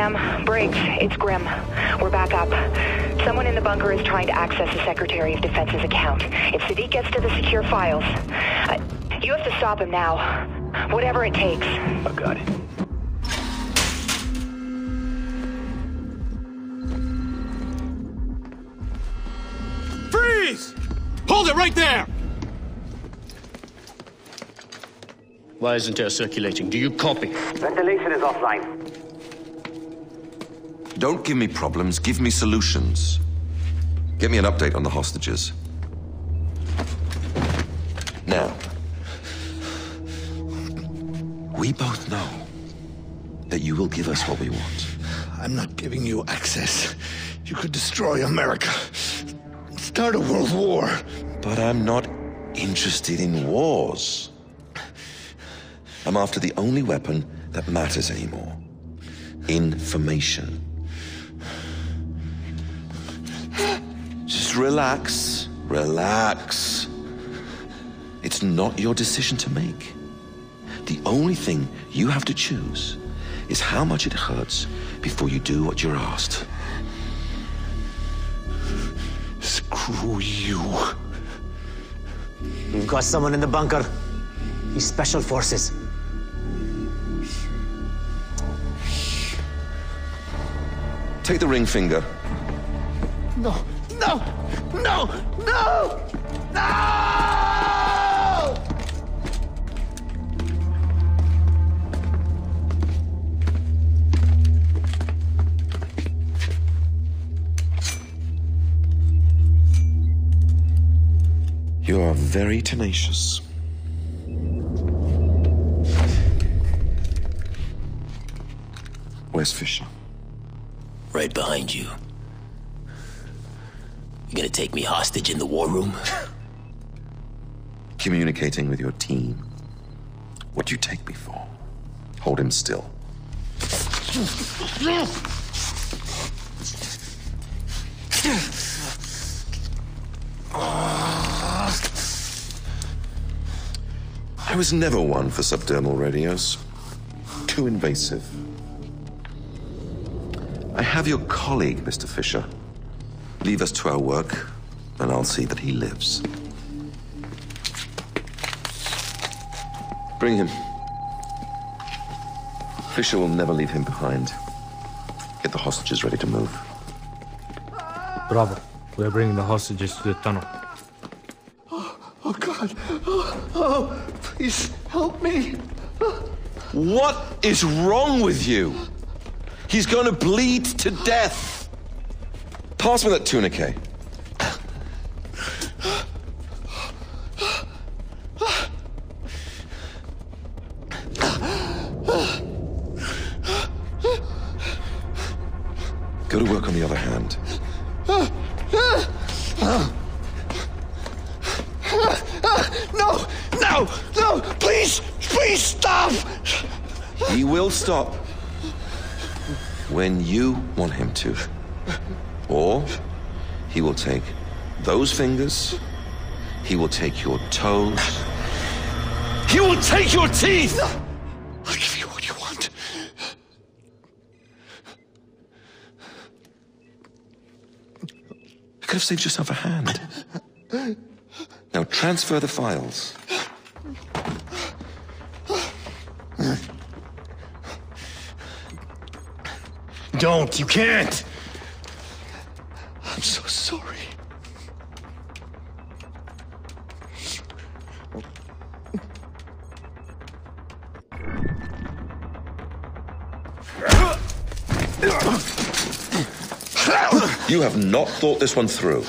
Sam, Briggs, it's Grim. We're back up. Someone in the bunker is trying to access the Secretary of Defense's account. If Sadiq gets to the secure files, uh, you have to stop him now. Whatever it takes. I got it. Freeze! Hold it right there! Why isn't air circulating? Do you copy? Ventilation is offline. Don't give me problems, give me solutions. Get me an update on the hostages. Now, we both know that you will give us what we want. I'm not giving you access. You could destroy America. Start a world war. But I'm not interested in wars. I'm after the only weapon that matters anymore. Information. Relax. Relax. It's not your decision to make. The only thing you have to choose is how much it hurts before you do what you're asked. Screw you. We've got someone in the bunker. He's special forces. Take the ring finger. No, no, no, no! No! You are very tenacious. Where's Fisher? Right behind you. You gonna take me hostage in the war room? Communicating with your team. What do you take me for? Hold him still. I was never one for subdermal radios. Too invasive. I have your colleague, Mr. Fisher. Leave us to our work, and I'll see that he lives. Bring him. Fisher will never leave him behind. Get the hostages ready to move. Bravo. We're bringing the hostages to the tunnel. Oh, oh God. Oh, oh, please help me. What is wrong with you? He's going to bleed to death. Pass me that tourniquet. Go to work on the other hand. No, no, no, please, please stop. He will stop when you want him to. Or he will take those fingers, he will take your toes, he will take your teeth! I'll give you what you want. You could have saved yourself a hand. Now transfer the files. Don't, you can't. I'm so sorry. You have not thought this one through.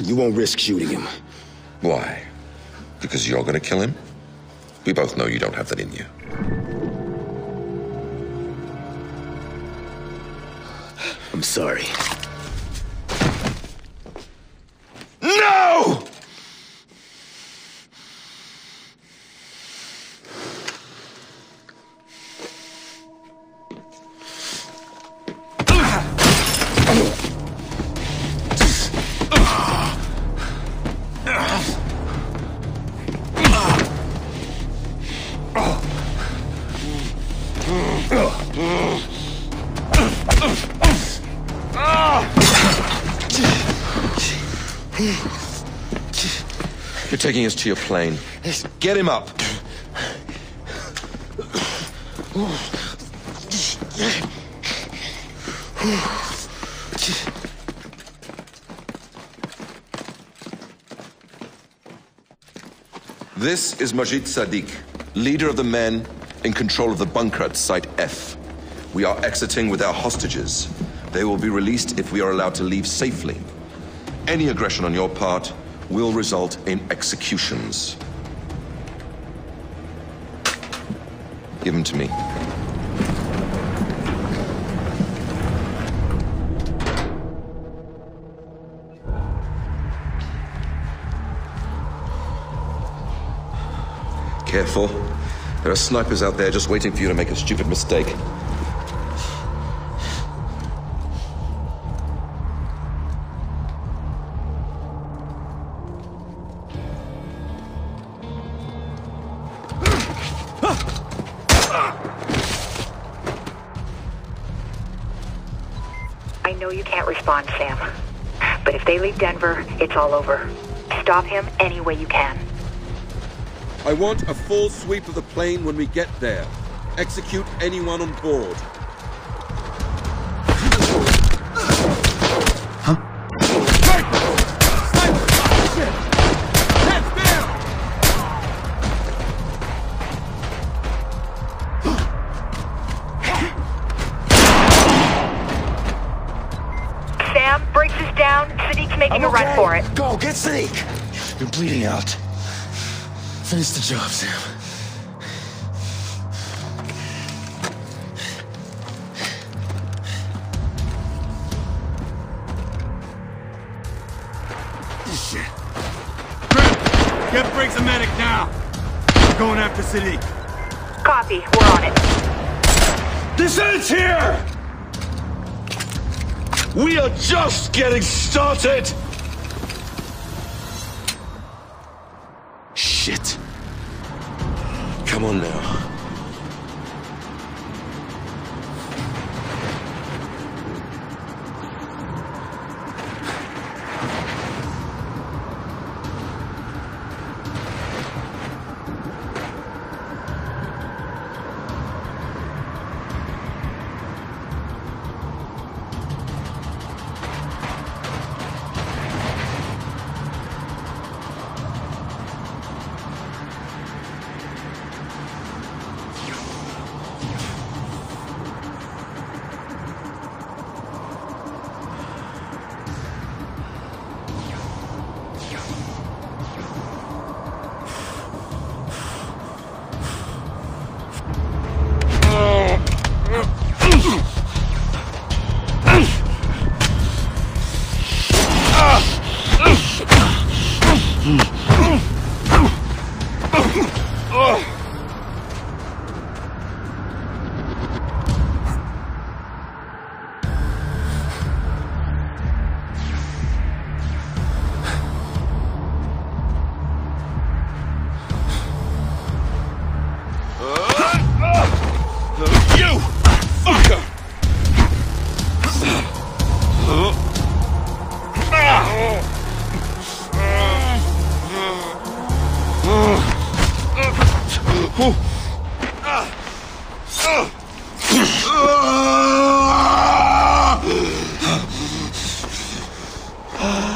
You won't risk shooting him. Why? Because you're gonna kill him? We both know you don't have that in you. I'm sorry. No! Taking us to your plane. Get him up. This is Majid Sadiq, leader of the men in control of the bunker at Site F. We are exiting with our hostages. They will be released if we are allowed to leave safely. Any aggression on your part will result in executions. Give them to me. Careful. There are snipers out there just waiting for you to make a stupid mistake. Know you can't respond, Sam. But if they leave Denver, it's all over. Stop him any way you can. I want a full sweep of the plane when we get there. Execute anyone on board. You're bleeding out. Finish the job, Sam. Shit. Get Briggs a medic now. We're going after Sadiq. Copy. We're on it. Descent here! We are just getting started! Shit. Come on now.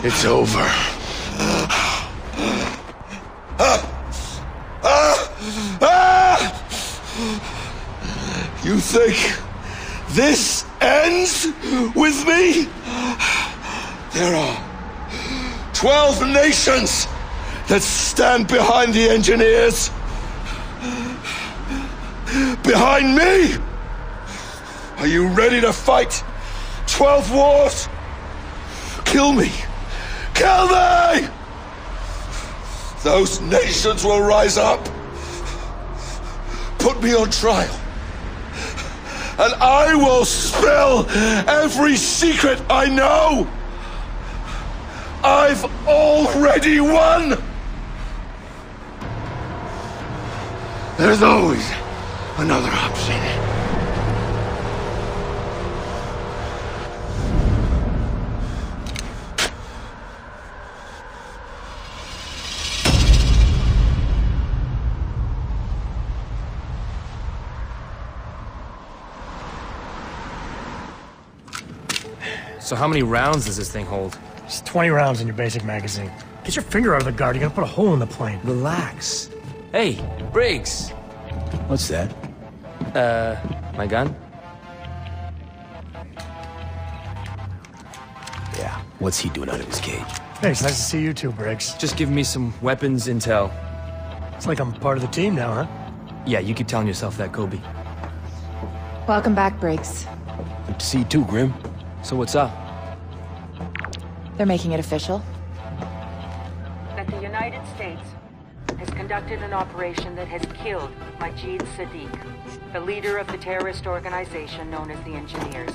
It's over. You think this ends with me? There are 12 nations that stand behind the engineers. Behind me! Are you ready to fight 12 wars? Kill me! Kill me! Those nations will rise up. Put me on trial. And I will spill every secret I know. I've already won! There's always another option. So how many rounds does this thing hold? It's 20 rounds in your basic magazine. Get your finger out of the guard. You're gonna put a hole in the plane. Relax. Hey, Briggs. What's that? Uh, my gun? Yeah. What's he doing out of his cage? Hey, it's nice to see you too, Briggs. Just give me some weapons intel. It's like I'm part of the team now, huh? Yeah, you keep telling yourself that, Kobin. Welcome back, Briggs. Good to see you too, Grim. So what's up? They're making it official. That the United States has conducted an operation that has killed Majid Sadiq, the leader of the terrorist organization known as the Engineers.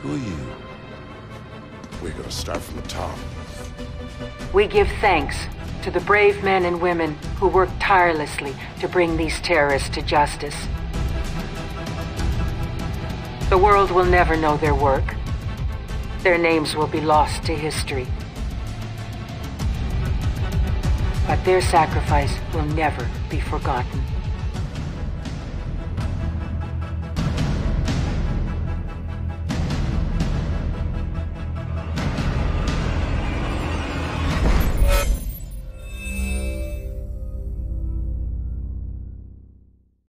Who are you? We're gonna start from the top. We give thanks to the brave men and women who worked tirelessly to bring these terrorists to justice. The world will never know their work. Their names will be lost to history. But their sacrifice will never be forgotten.